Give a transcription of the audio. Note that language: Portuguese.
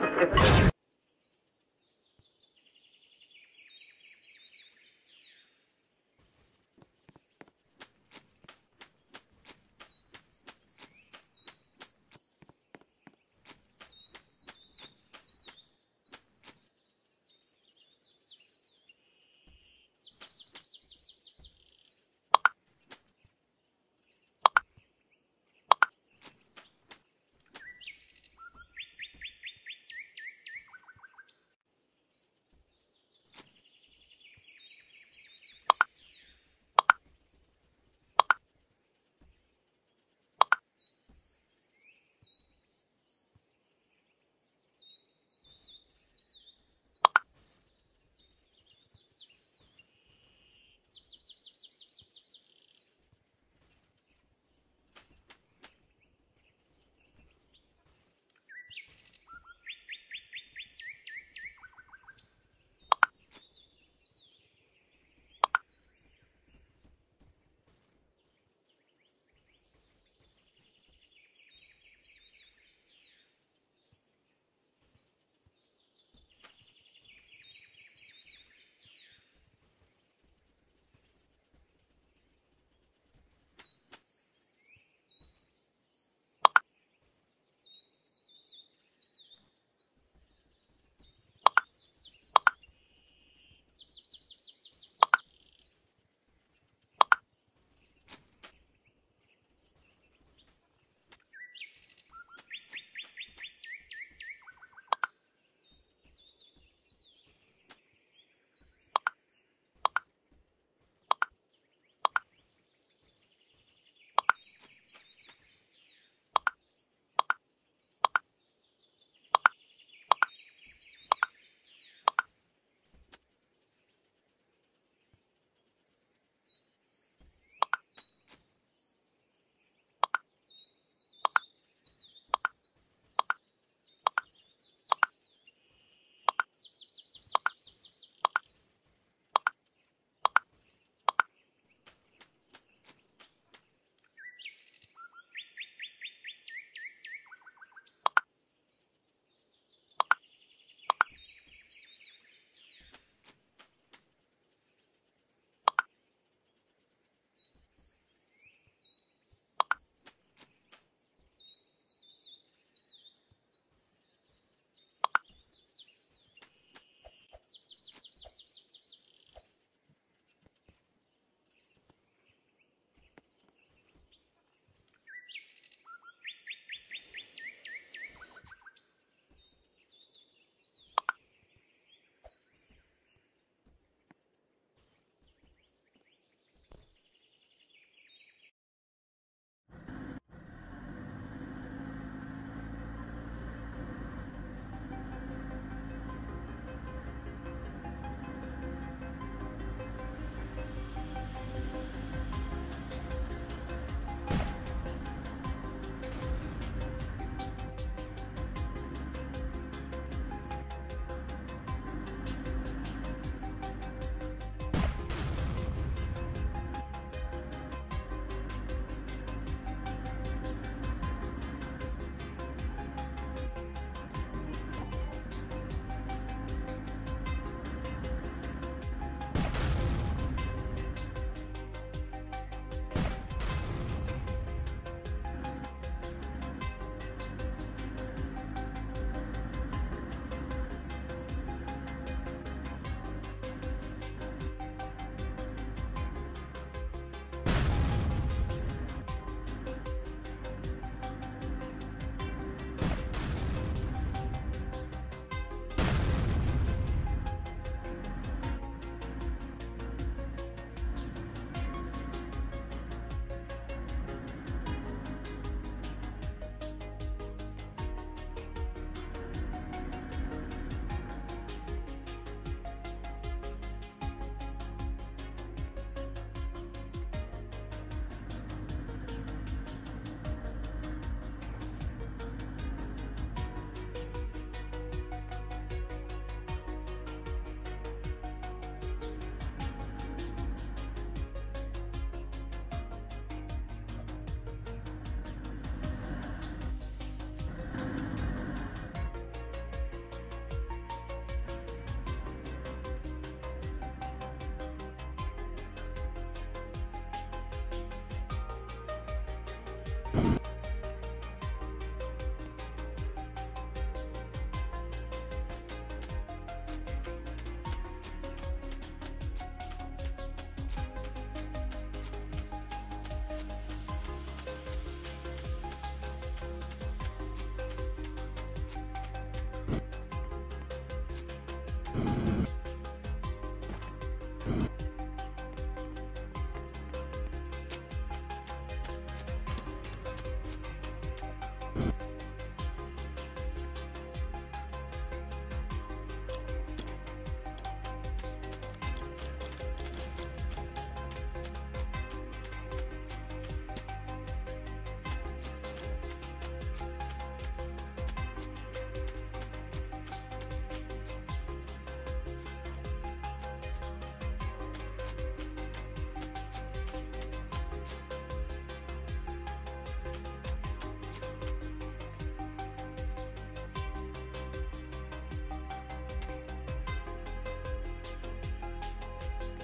Música